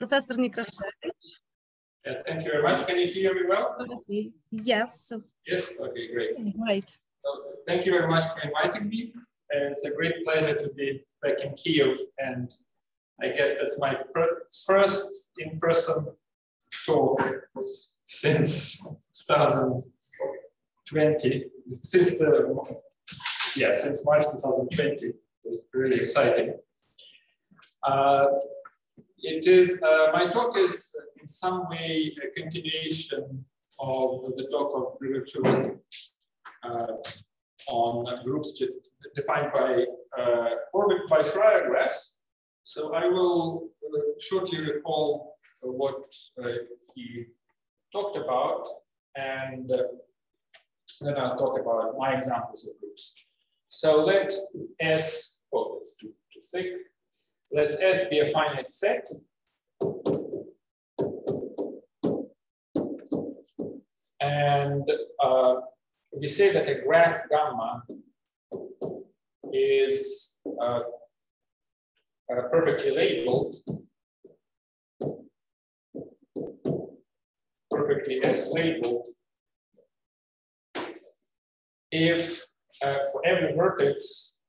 Professor Nekrashevych. Yeah, thank you very much. Can you hear me well? Yes. Yes, okay, great. It's great. So, thank you very much for inviting me. And it's a great pleasure to be back in Kiev. And I guess that's my first in-person talk since 2020, since the, yeah, since March 2020. It was really exciting. Uh, it is, uh, my talk is in some way a continuation of the talk of Grigor uh, on groups defined by uh, orbit by Schreier graphs. So I will uh, shortly recall uh, what he talked about, and then I'll talk about my examples of groups. So let S, oh, it's too, too thick. Let S be a finite set. And uh, we say that a graph gamma is uh, uh, perfectly labeled, perfectly S labeled, if uh, for every vertex,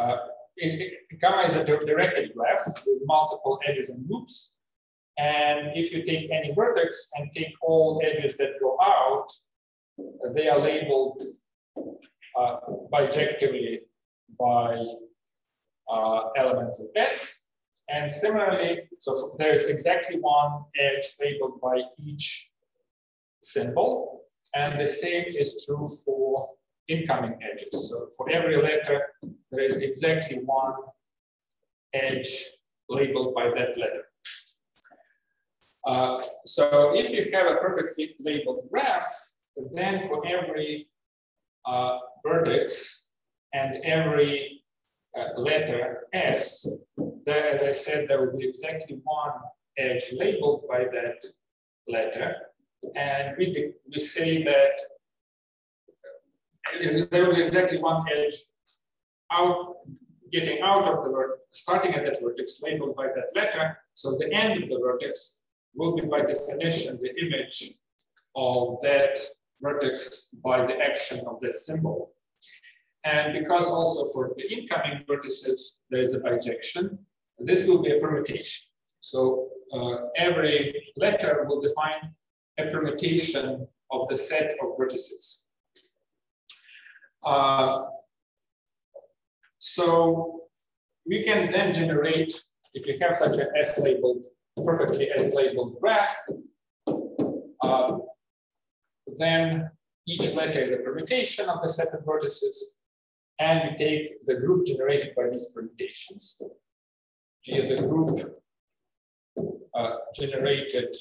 uh, it, it, gamma is a directed graph with multiple edges and loops. And if you take any vertex and take all edges that go out, they are labeled uh, bijectively by uh, elements of S. And similarly, so there is exactly one edge labeled by each symbol. And the same is true for incoming edges. So for every letter, there is exactly one edge labeled by that letter. Uh, so if you have a perfectly labeled graph, then for every uh, vertex and every uh, letter S, there, as I said, there will be exactly one edge labeled by that letter. And we, we say that there will be exactly one edge out, getting out of the vertex, starting at that vertex labeled by that letter. So the end of the vertex will be by definition the image of that vertex by the action of that symbol. And because also for the incoming vertices, there is a bijection, this will be a permutation. So uh, every letter will define a permutation of the set of vertices. Uh, so we can then generate, if you have such an S-labeled, perfectly S-labeled graph, uh, then each letter is a permutation of the set of vertices, and we take the group generated by these permutations. Here the group uh, generated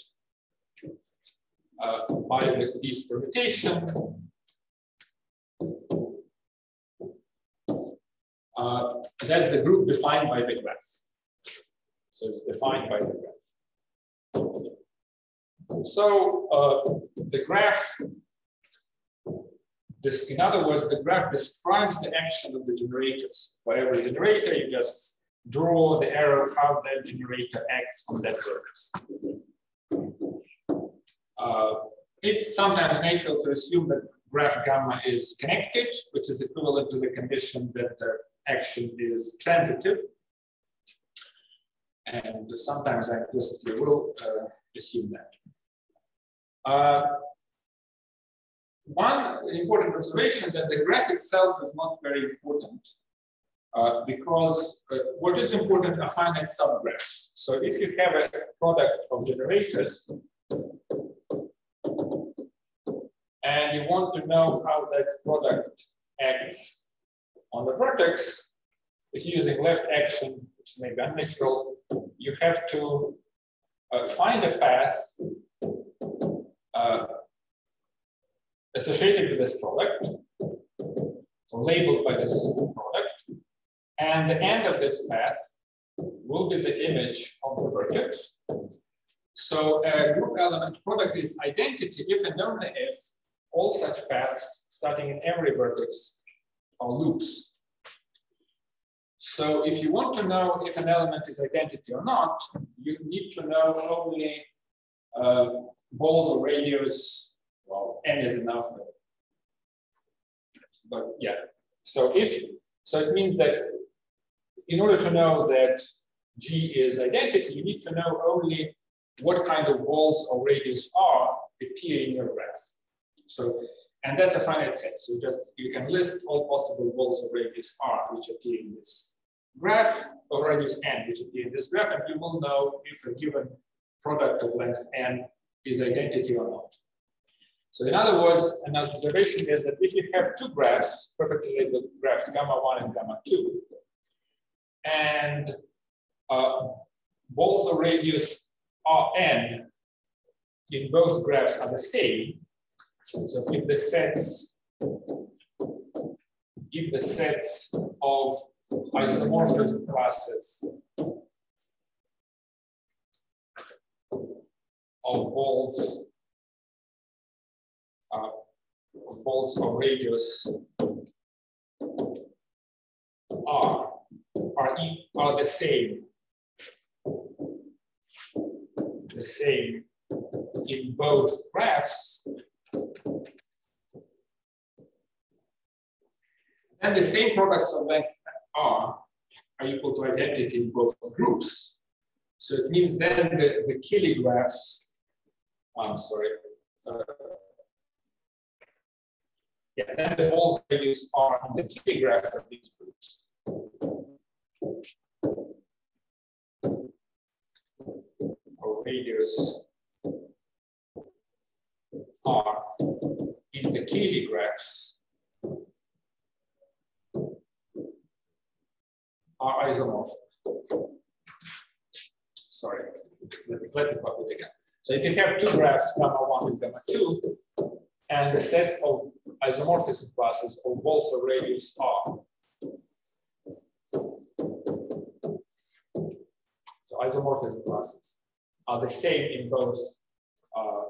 uh, by the, these permutation Uh, that's the group defined by the graph. So it's defined by the graph. So uh, the graph, this, in other words, the graph describes the action of the generators. For every generator, you just draw the arrow how that generator acts on that vertex. Uh, it's sometimes natural to assume that graph gamma is connected, which is equivalent to the condition that the action is transitive. And sometimes I implicitly will uh, assume that. Uh, one important observation that the graph itself is not very important uh, because uh, what is important are finite subgraphs. So if you have a product of generators and you want to know how that product acts on the vertex, if you're using left action, which may be unnatural, you have to uh, find a path uh, associated with this product, so labeled by this product, and the end of this path will be the image of the vertex. So a group element product is identity if and only if all such paths starting in every vertex are loops. So if you want to know if an element is identity or not, you need to know only uh, balls or radius. Well, n is enough, but, but yeah. So if so, it means that in order to know that G is identity, you need to know only what kind of balls or radius are appear in your graph. So, and that's a finite set. So just you can list all possible balls of radius R which appear in this graph or radius n, which appear in this graph, and you will know if a given product of length n is identity or not. So in other words, an observation is that if you have two graphs, perfectly labeled graphs, gamma 1 and gamma 2, and uh, balls of radius Rn in both graphs are the same, so if the sets, if the sets of isomorphism classes of balls uh, of balls of radius are are, are the same the same in both graphs and the same products of length R are equal to identity in both groups. So it means then the, the Cayley graphs, I'm sorry, uh, yeah, then the balls values are on the Cayley graphs of these groups. Or radius are in the Cayley graphs are isomorphic. Sorry, let me, let me pop it again. So if you have two graphs, gamma 1 and gamma 2, and the sets of isomorphism classes of balls of radius R. So isomorphism classes are the same in both uh,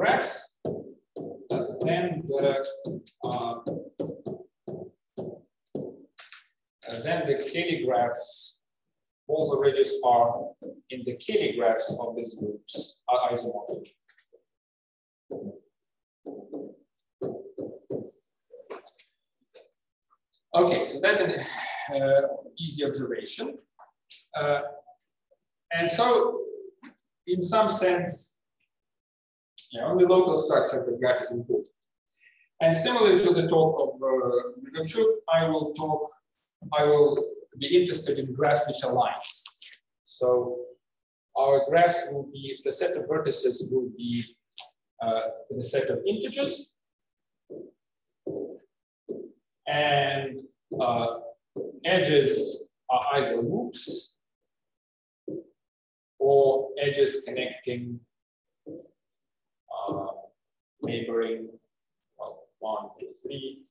graphs, then the uh, then the Cayley graphs, also radius are in the Cayley graphs of these groups are isomorphic. Okay, so that's an uh, easy observation. Uh, and so, in some sense, yeah, only local structure of the graph is important. And similar to the talk of uh, I will talk I will be interested in graphs which are lines. So our graphs will be, the set of vertices will be uh, the set of integers. And uh, edges are either loops or edges connecting uh, neighboring well, one, two, three,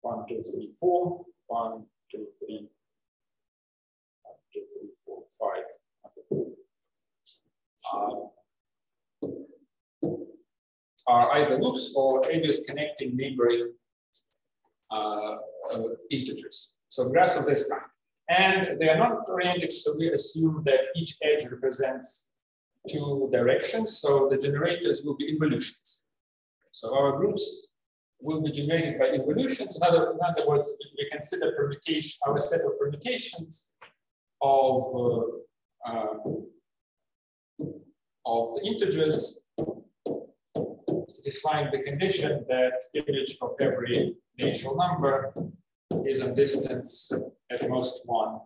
one, two, three, four, one, two, three, one, two, three, four, five. Um, are either loops or edges connecting neighboring uh, uh, integers. So graphs of this kind. And they are not oriented, so we assume that each edge represents two directions. So the generators will be involutions. So our groups will be generated by involutions. In other, in other words, we consider permutation, our set of permutations of, uh, uh, of the integers satisfying the condition that image of every natural number is a distance at most one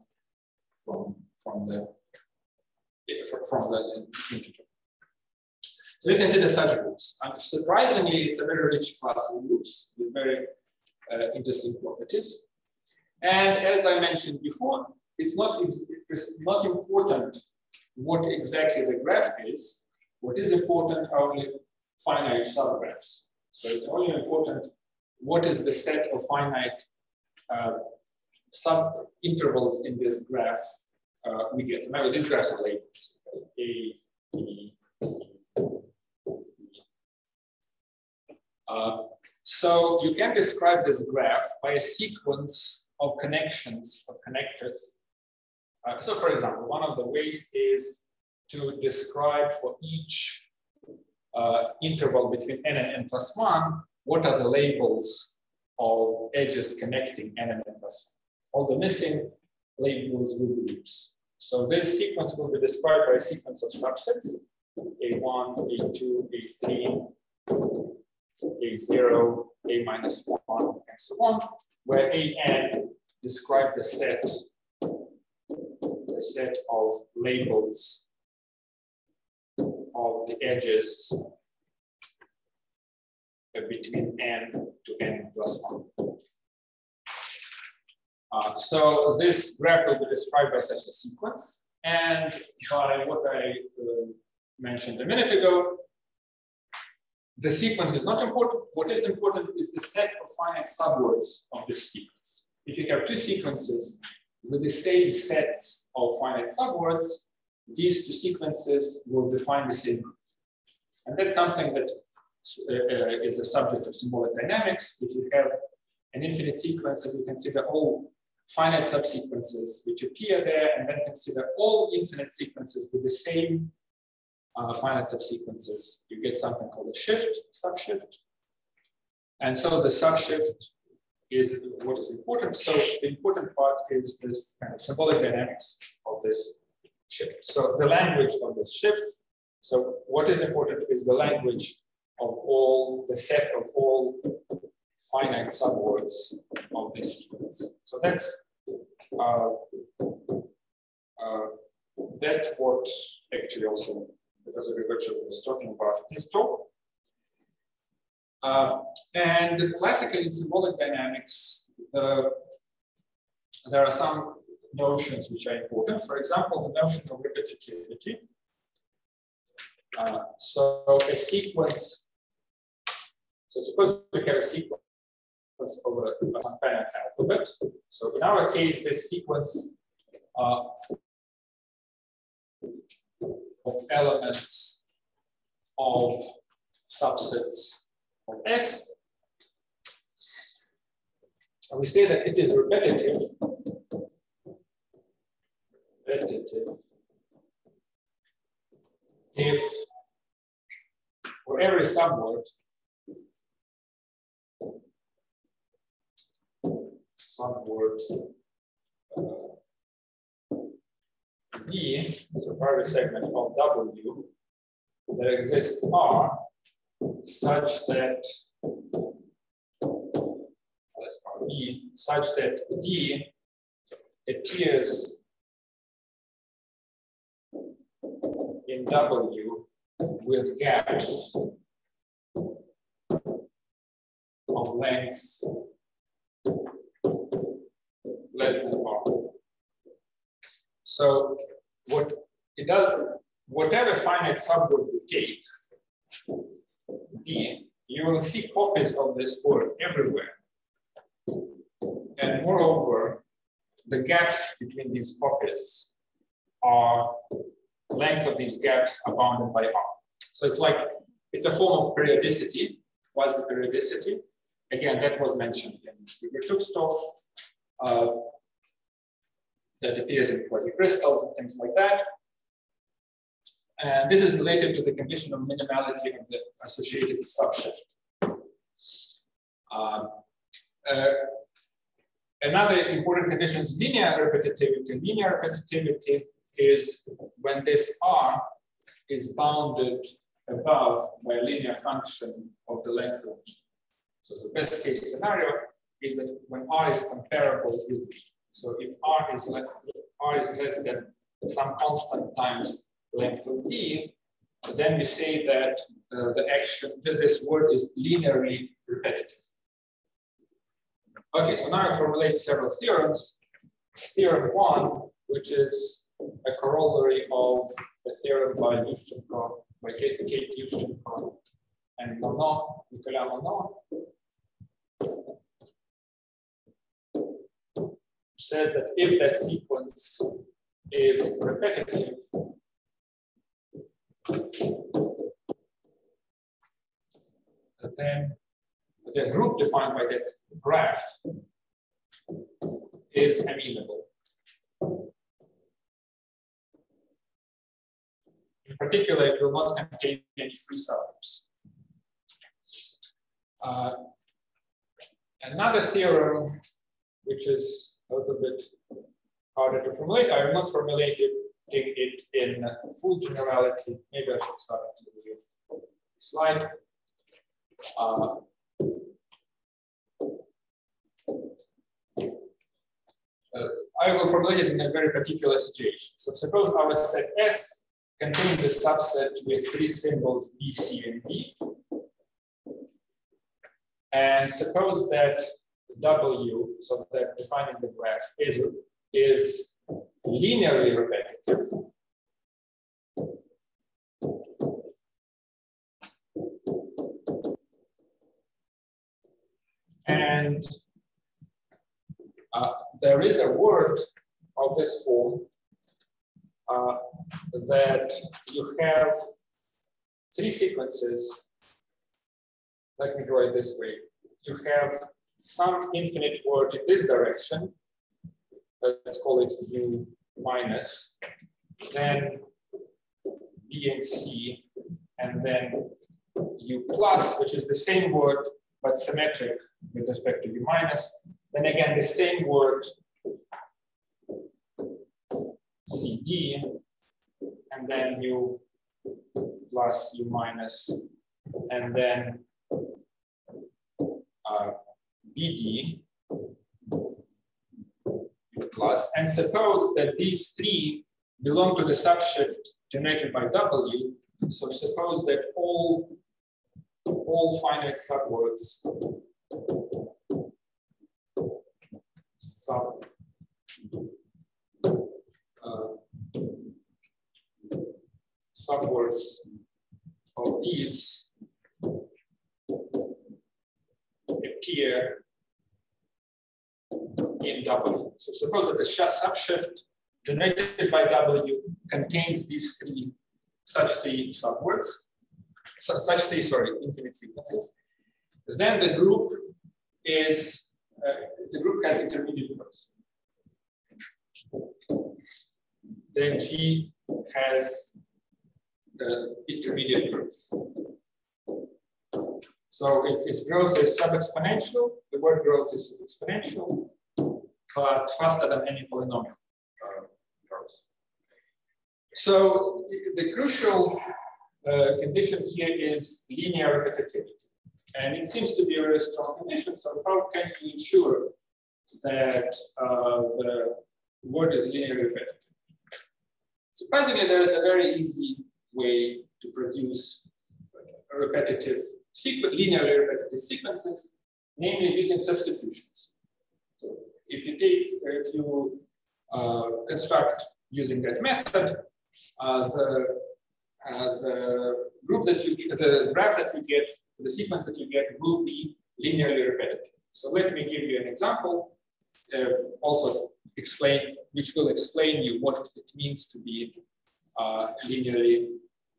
from, from the from the integer. So we consider such groups. And surprisingly, it's a very rich class of groups with very uh, interesting properties. And as I mentioned before, it's not, it's not important what exactly the graph is. What is important are only finite subgraphs. So it's only important what is the set of finite uh, sub intervals in this graph uh, we get. Remember, these graphs are labels. A, B, C, uh, so so you can describe this graph by a sequence of connections, of connectors. Uh, so for example, one of the ways is to describe for each uh, interval between n and n plus 1, what are the labels of edges connecting n and n plus 1. All the missing labels will be loops. So this sequence will be described by a sequence of subsets, A1, A2, A3, A0, A minus 1, and so on, where AN describe the set, the set of labels of the edges uh, between n to n plus 1. Uh, so this graph will be described by such a sequence. And by what I uh, mentioned a minute ago, the sequence is not important. What is important is the set of finite subwords of this sequence. If you have two sequences with the same sets of finite subwords, these two sequences will define the same group. And that's something that uh, uh, is a subject of symbolic dynamics. If you have an infinite sequence and you consider all finite subsequences which appear there, and then consider all infinite sequences with the same uh, finite subsequences, you get something called a shift, subshift. And so the subshift is what is important. So the important part is this kind of symbolic dynamics of this shift. So the language of this shift. So what is important is the language of all the set of all finite subwords of this. So that's uh, uh, that's what actually also Professor Grigorchuk was talking about in his talk. Uh, and classically in symbolic dynamics, the, there are some notions which are important. For example, the notion of repetitivity. Uh, so a sequence, so suppose we have a sequence over a finite alphabet. So in our case, this sequence uh, of elements of subsets of S, we say that it is repetitive, repetitive. If for every subword subword uh, V, so private segment of W, that exists R such that let's call V such that V appears in W with gaps of length less than R. So what it does, whatever finite subgroup you take, you will see copies of this word everywhere. And moreover, the gaps between these copies are length of these gaps are bounded by R. So it's like, it's a form of periodicity. What's the periodicity? Again, that was mentioned in Grigorchuk's talk uh, that appears in quasi-crystals and things like that. And this is related to the condition of minimality of the associated subshift. Uh, uh, another important condition is linear repetitivity. Linear repetitivity is when this R is bounded above by a linear function of the length of V. So the best case scenario is that when R is comparable with V. So if R is, less, R is less than some constant times length of V, then we say that uh, the action, that this word is linearly repetitive. Okay, so now I formulate several theorems. Theorem one, which is a corollary of the theorem by Juschenko, by Kate, Kate Juschenko and Monod, Nicolas Monod, says that if that sequence is repetitive, then the group defined by this graph is amenable. In particular, it will not contain any free subgroups. Uh, another theorem, which is a little bit harder to formulate, I am not formulating it in full generality. Maybe I should start with the slide. Uh, uh, I will formulate it in a very particular situation. So suppose our set S contains a subset with three symbols B, C, and D. And suppose that W, so that defining the graph is, is linearly repetitive. And uh, there is a word of this form uh, that you have three sequences. Let me draw it this way. You have some infinite word in this direction. Let's call it u minus. Then b and c, and then u plus, which is the same word but symmetric with respect to u minus. Then again, the same word CD, and then u plus u minus, and then uh, Plus, and suppose that these three belong to the subshift generated by W. So suppose that all all finite subwords sub uh, subwords of these appear in W. So suppose that the subshift generated by W contains these three, such three subwords, such three, sorry, infinite sequences. Then the group is, uh, the group has intermediate groups then G has the intermediate groups. So it, its growth is sub-exponential. The word growth is exponential, but faster than any polynomial uh. So the, crucial uh, conditions here is linear repetitivity. And it seems to be a very strong condition. So how can you ensure that uh, the word is linearly repetitive? Surprisingly, there is a very easy way to produce repetitive, linearly repetitive sequences, namely using substitutions. If you take, if you uh, construct using that method, uh, the, uh, the group that you get, the graph that you get, the sequence that you get will be linearly repetitive. So let me give you an example. Also explain, which will explain you what it means to be linearly.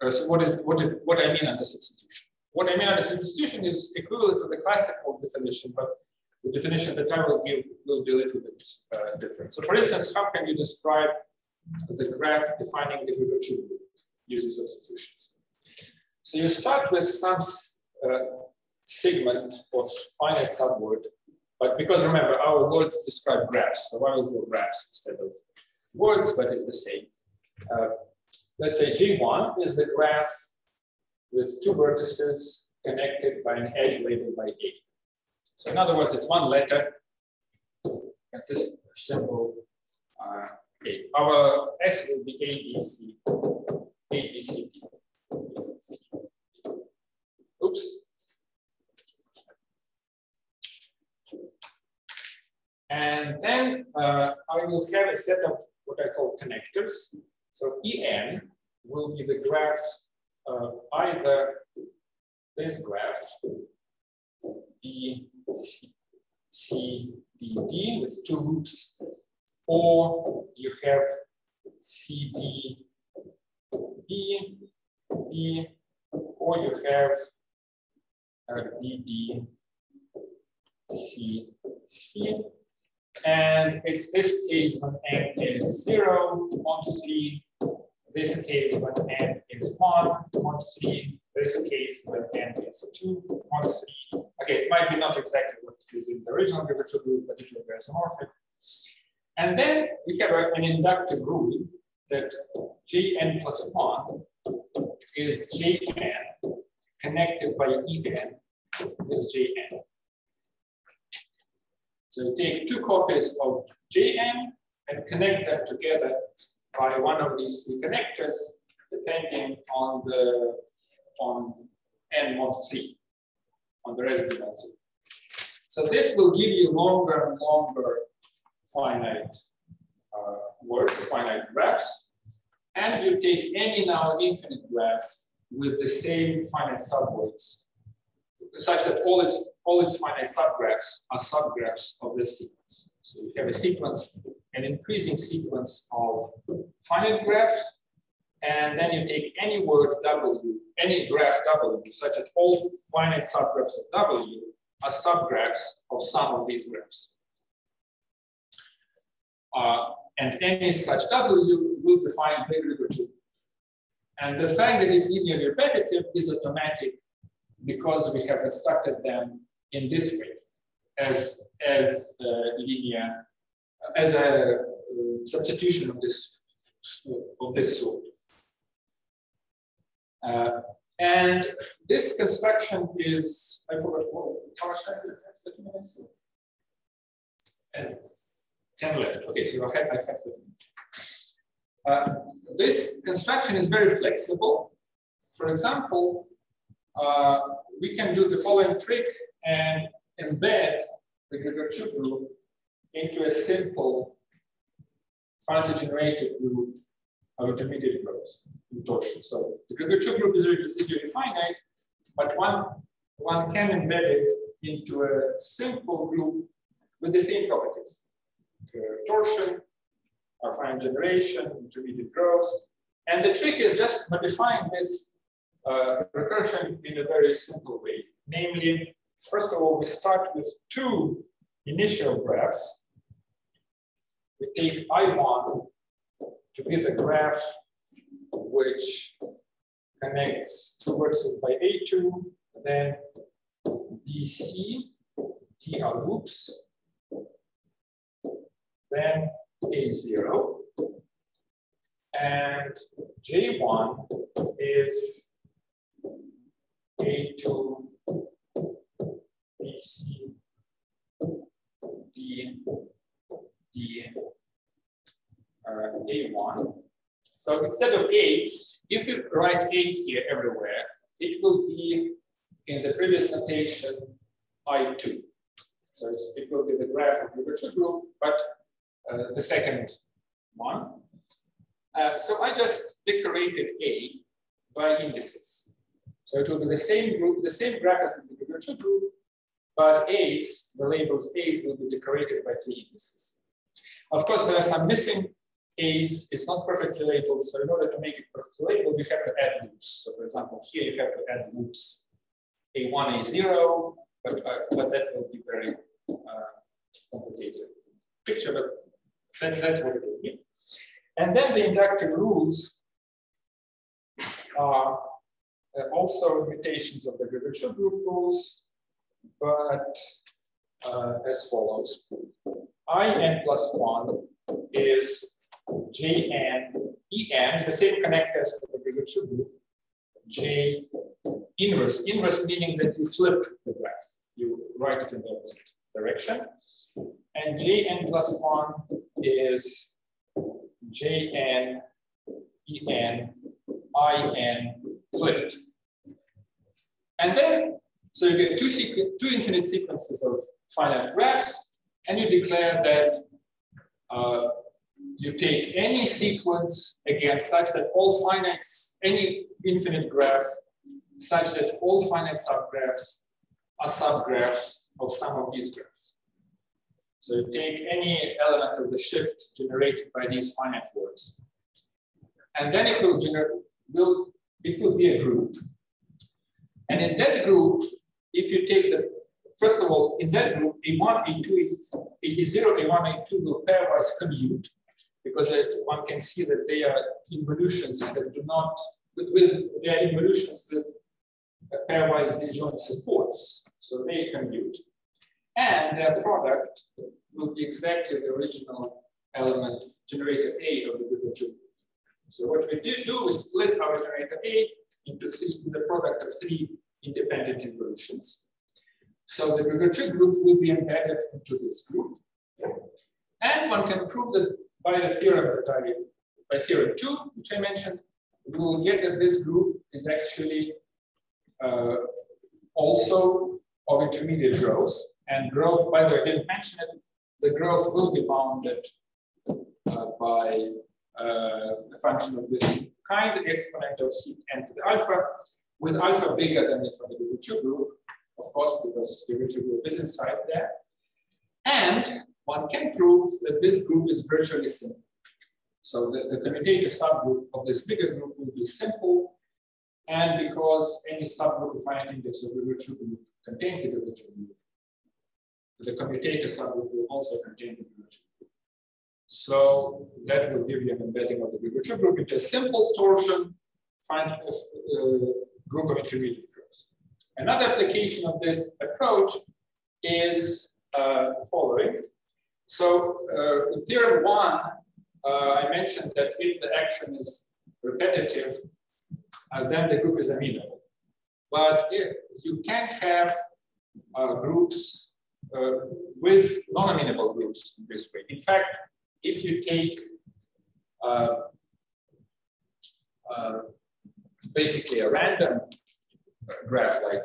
So what is what is what I mean under substitution? What I mean under substitution is equivalent to the classical definition, but the definition that I will give will be a little bit uh, different. So for instance, how can you describe the graph defining the group using substitutions? So you start with some uh, segment of finite subword but because remember, our words describe graphs, so I will do graphs instead of words, but it's the same. Uh, let's say G1 is the graph with two vertices connected by an edge labeled by A. So in other words, it's one letter consistent of symbol uh, A. Our S will be A, B, C, A, B, C, D. Oops. And then uh, I will have a set of what I call connectors. So En will be the graphs of either this graph, B, C, C, D, D with two loops, or you have C, D, D, D, or you have uh, D, D, C, C. And it's this case when n is zero, one, three. This case when n is one, one, three. This case when n is two, one, three. Okay, it might be not exactly what is in the original Grigorchuk group, but if you're isomorphic. And then we have an inductive rule that Jn plus one is Jn connected by En with Jn. So you take two copies of Jn and connect them together by one of these three connectors, depending on the on n mod c, on the residue c. So this will give you longer and longer finite uh, words, finite graphs, and you take any now infinite graph with the same finite subwords such that all its all its finite subgraphs are subgraphs of this sequence. So you have a sequence, an increasing sequence of finite graphs, and then you take any word W, any graph W, such that all finite subgraphs of W are subgraphs of some of these graphs. Uh, and any such W will define the Grigorchuk. And the fact that it's linearly repetitive is automatic because we have constructed them in this way as, as linear, as a uh, substitution of this, of this sort. Uh, and this construction is, I forgot, how much time do you have? 30 minutes? And 10 left. Okay, so I have, I have 30 minutes. Uh, this construction is very flexible. For example, uh, we can do the following trick and embed the Grigorchuk group into a simple finitely generated group of intermediate groups in torsion. So the Grigorchuk group is reducibly finite, but one, one can embed it into a simple group with the same properties. Uh, torsion, or finite generation, intermediate growth. And the trick is just modifying this uh, recursion in a very simple way. Namely, first of all, we start with two initial graphs. We take I1 to be the graph which connects two vertices by A2, then BC, D are loops, then A0, and J1 is a to B, C, D, D, uh, A1. So instead of A, if you write A here everywhere, it will be in the previous notation I2. So it will be the graph of the virtual group, but uh, the second one. Uh, so I just decorated A by indices. So it will be the same group, the same graph as the Grigorchuk group, but A's, the labels A's will be decorated by three indices. Of course, there are some missing A's. It's not perfectly labeled. So in order to make it perfectly labeled, you have to add loops. So for example, here you have to add loops A1, A0, but, uh, but that will be very uh, complicated picture, but that, that's what it will be. And then the inductive rules are uh, also imitations of the Grigorchuk group rules, but uh, as follows. In plus one is Jn En, the same connector as the Grigorchuk group, J inverse, inverse meaning that you flip the graph, you write it in the opposite direction. And Jn plus one is Jn En In flipped. And then, so you get two, two infinite sequences of finite graphs, and you declare that uh, you take any sequence again such that all finite, any infinite graph such that all finite subgraphs are subgraphs of some of these graphs. So you take any element of the shift generated by these finite words. And then it will generate will it will be a group. And in that group, if you take the first of all, in that group, A1, A2, A0, A1, A2 will pairwise commute because one can see that they are involutions that do not, with, with they are involutions with pairwise disjoint supports. So they commute. And their product will be exactly the original element generator A of the group. So what we did do is split our generator A into three, the product of three independent involutions. So the Grigorchuk group will be embedded into this group. And one can prove that by the theorem that I, by theorem two, which I mentioned, we will get that this group is actually uh, also of intermediate growth. And growth, by the way, I didn't mention it, the growth will be bounded uh, by uh, a function of this kind, exponent of c n to the alpha, with alpha bigger than the for the Grigorchuk group, of course, because the Grigorchuk group is inside there. And one can prove that this group is virtually simple. So the, the commutator subgroup of this bigger group will be simple. And because any subgroup of finite index of the Grigorchuk group contains the Grigorchuk group, the commutator subgroup will also contain the Grigorchuk group. So that will give you an embedding of the Grigorchuk group into a simple torsion find uh, group of intermediate. Another application of this approach is uh, following. So uh, in theorem one, uh, I mentioned that if the action is repetitive, uh, then the group is amenable. But you can have uh, groups uh, with non-amenable groups in this way. In fact, if you take basically a random graph like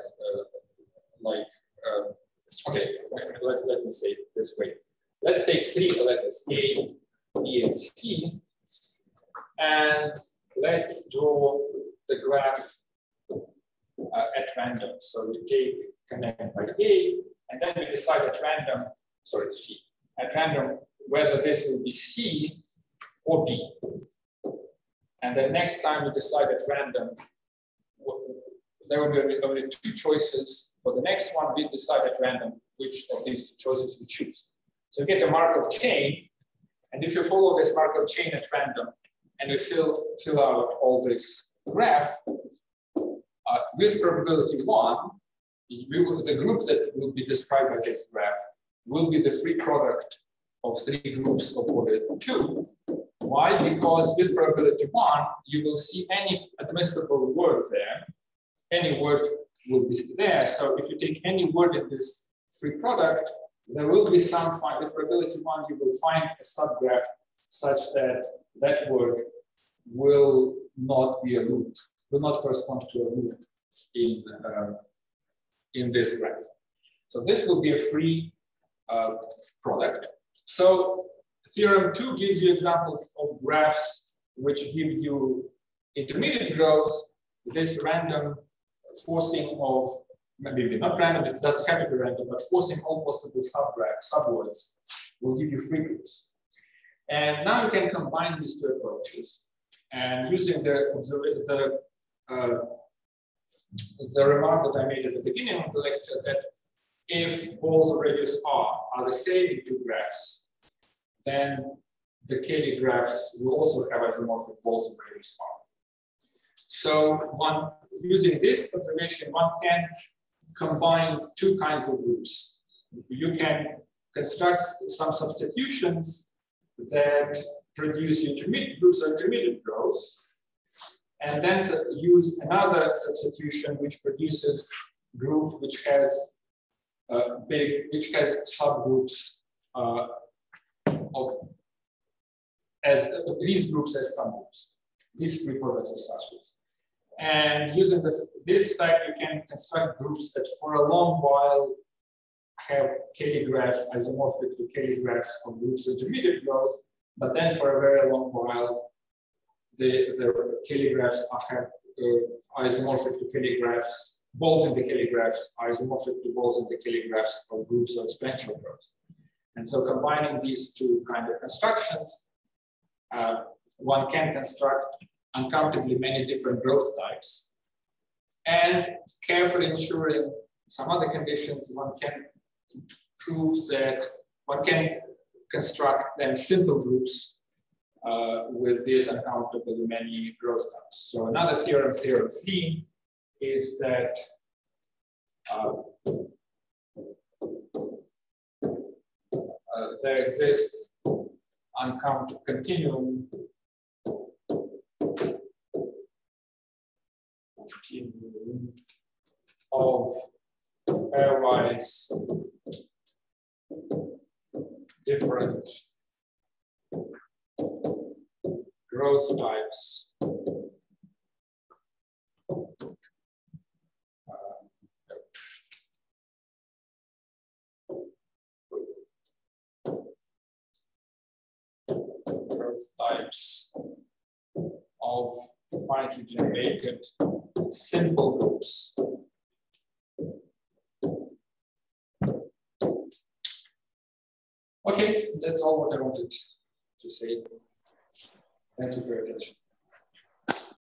like okay, let, let, me say it this way. Let's take three letters A, B, and C, and let's draw the graph uh, at random. So we take connect by A, and then we decide at random, sorry, C, at random whether this will be C or B. And then next time we decide at random, there will be only two choices. For the next one, we decide at random which of these two choices we choose. So you get a Markov chain, and if you follow this Markov chain at random, and you fill, fill out all this graph, uh, with probability one, will, the group that will be described by this graph will be the free product of three groups of order two. Why? Because with probability one, you will see any admissible word there. Any word will be there. So if you take any word in this free product, there will be some find with probability one, you will find a subgraph such that that word will not be a loop, will not correspond to a loop in, uh, in this graph. So this will be a free uh, product. So theorem two gives you examples of graphs which give you intermediate growth, this random forcing of maybe not random, it doesn't have to be random, but forcing all possible subwords will give you groups. And now you can combine these two approaches. And using the, the, uh, the remark that I made at the beginning of the lecture that if balls of radius r are the same in two graphs, then the Cayley graphs will also have isomorphic balls of radius r. So one using this observation, one can combine two kinds of groups. You can construct some substitutions that produce intermediate groups or intermediate growth, and then use another substitution which produces group which has uh, big, which has subgroups uh, of as uh, these groups as subgroups, these three products as subgroups. And using the, this fact, you can construct groups that for a long while have Cayley graphs isomorphic to Cayley graphs of groups of intermediate growth, but then for a very long while, the, the Cayley graphs have uh, isomorphic to Cayley graphs, balls in the Cayley graphs are isomorphic to balls in the Cayley graphs of groups of exponential growth. And so combining these two kind of constructions, uh, one can construct uncountably many different growth types and carefully ensuring some other conditions, one can prove that one can construct then simple groups uh, with these uncountable many growth types. So another theorem, theorem three, is that uh, uh, there exists uncountable continuum of pairwise different growth types. Uh, growth types of finitely generated simple groups. Okay, that's all what I wanted to say. Thank you for your attention.